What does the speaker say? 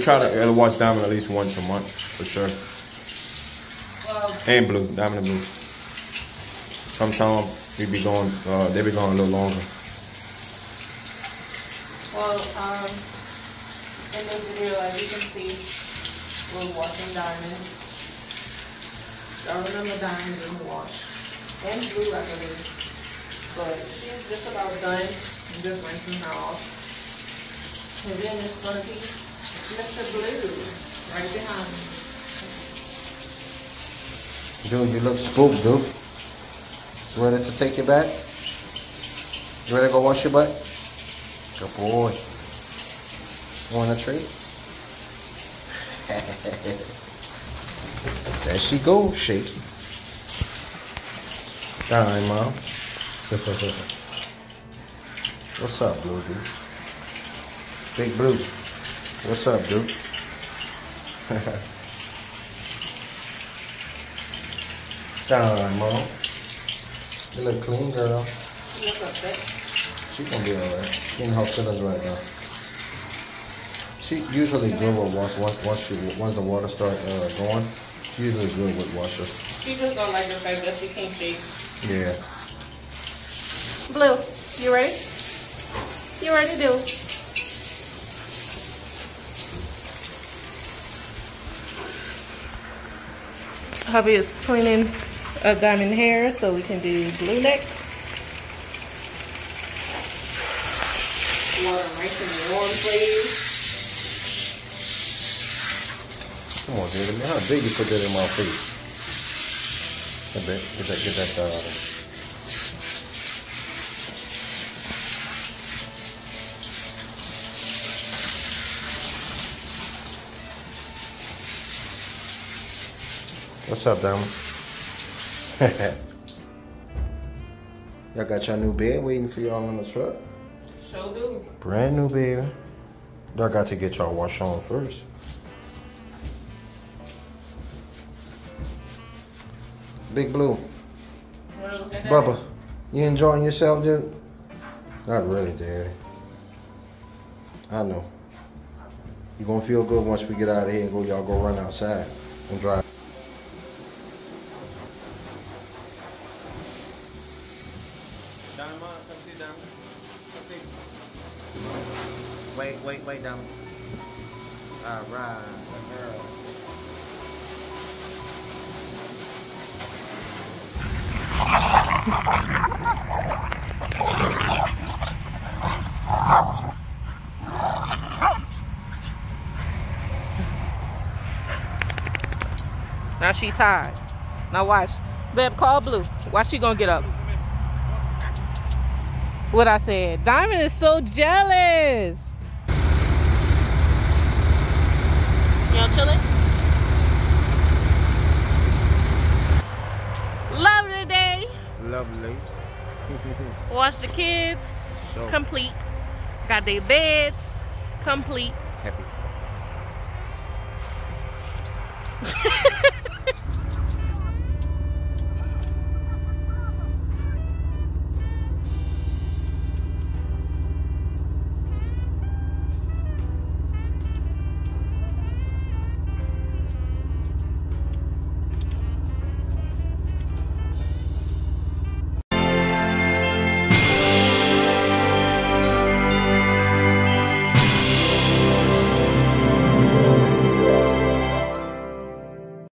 try to uh, watch Diamond at least once a month for sure. Well, And Blue, Diamond and Blue. Sometimes we be going, uh, they be going a little longer. well, um, in this video, as you can see, we're washing diamonds. I remember diamonds in the wash. And blue, I believe. But she's just about done. I'm just rinsing her off. And then it's be Mr. Blue right behind. Dude, you look spooked, dude. You ready to take your bath? You ready to go wash your butt? Good boy. Want a treat? there she goes, shaky. Dime, mom. What's up, Blue dude? Big Blue. What's up, dude? Dime, mom. You look clean, girl. Look up there. She gonna be alright. She in her feelings right now. She usually good with wash once once she once the water start uh, going. She usually good with washers. She just don't like the fact that she can't shake. Yeah. Blue, you ready? You ready, do? Hubby is cleaning a diamond hair so we can do blue next. Water nice and warm, please. Come on, dude. Man, how big you put that in my face? I bet. Get that. Get that. Uh, What's up, Diamond? y'all got your new bed waiting for y'all in the truck. Show do. Brand new, baby. Y'all got to get y'all wash on first. Big Blue, Wanna look at that? Bubba, you enjoying yourself, dude? Not really, Daddy. I know. You gonna feel good once we get out of here and go. Y'all go run outside and drive. Dime, mom. Come see Diamond. Come see. Wait, wait, wait, down. All right, the girl. Now she tired. Now watch. Babe, call Blue. Watch she gonna get up. What I said. Diamond is so jealous. Y'all chilling? Lovely day. Lovely. Watch the kids. So- Complete. Got their beds. Complete. Happy.